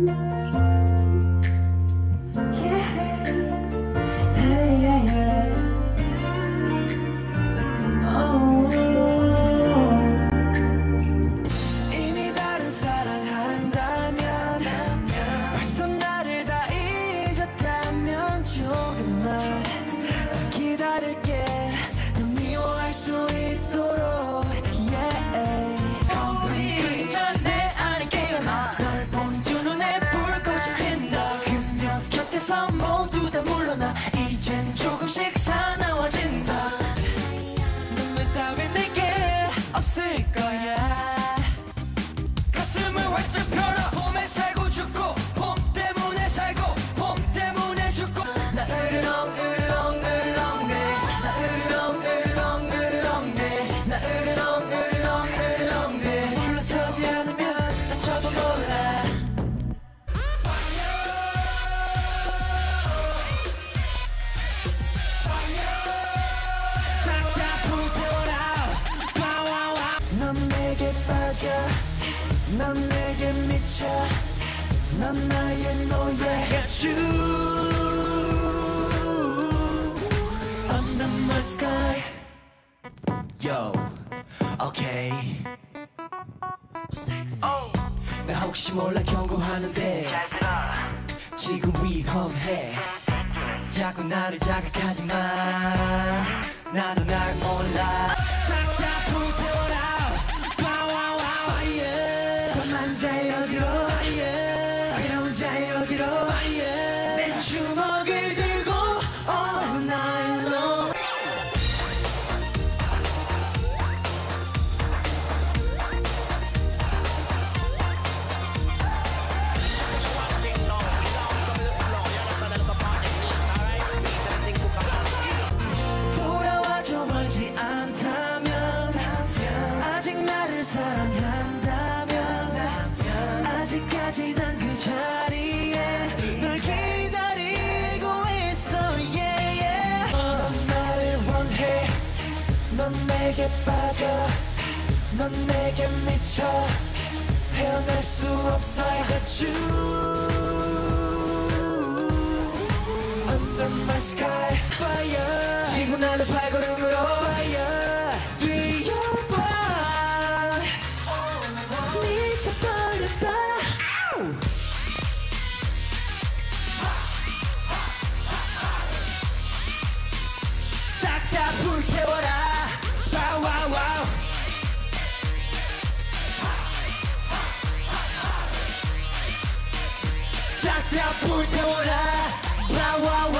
Música 잊어 넌 내게 미쳐. 넌 나의 노예 I got you Under my sky. Yo, okay. Sexy oh. 나 혹시 몰라 경고하는데. 지금 위험해. 자꾸 나를 자극하지 마. 나도 날 몰라. 내게 빠져. 넌 내게 미쳐. 헤어날 수 없어 I got you. Under my sky. Fire. 지구 나는 발걸음으로 Fire. 뛰어봐. 미쳐버렸다. Sakra Pujora Brawawa